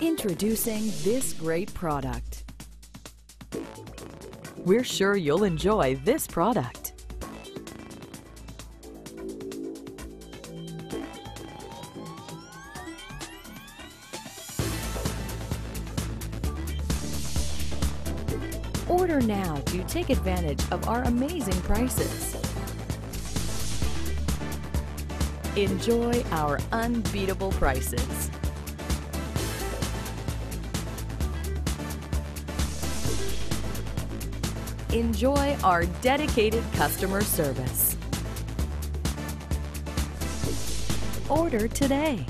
Introducing this great product. We're sure you'll enjoy this product. Order now to take advantage of our amazing prices. Enjoy our unbeatable prices. Enjoy our dedicated customer service. Order today.